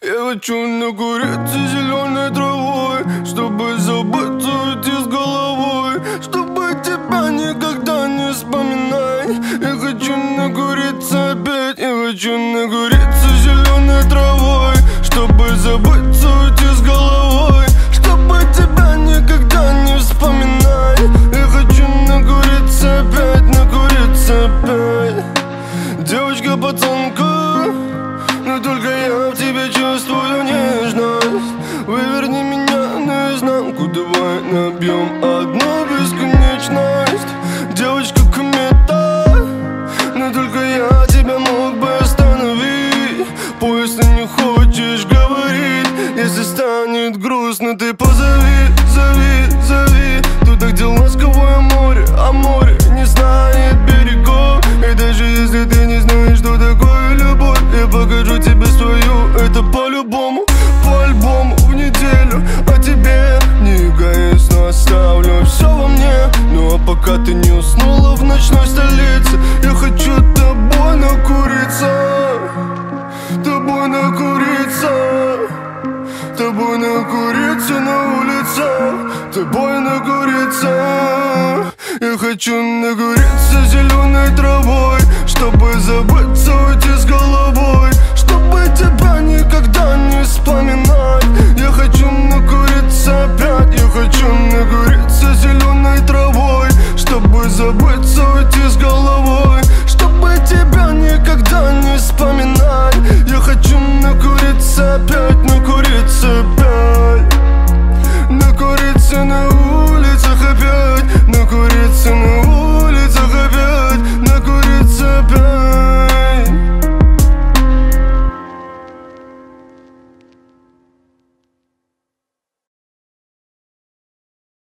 Я хочу нагореться зеленой травой Чтобы забыться уйти с головой Чтобы тебя никогда не вспоминать. Я хочу нагореться опять Я хочу нагореться зеленой травой Чтобы забыться уйти с головой Чтобы тебя никогда не вспоминать. Я хочу нагореться опять Нагореться опять. Девочка, пацанка но только я в тебе чувствую нежность. Выверни меня наизнанку Давай набьем одну бесконечность. Девочка комета Но только я тебя мог бы остановить. Ты не хочешь говорить Если станет грустно, ты позови, зови, зови пока ты не уснула в ночной столице. Я хочу тобой накуриться. Тобой накуриться. Тобой накуриться на улице. Тобой накуриться. Я хочу нагореться зеленой травой Чтобы забыться, уйти с головой Чтобы тебя никогда не вспоминать. Я хочу накуриться опять, накуриться опять. Накуриться на улицах опять, накуриться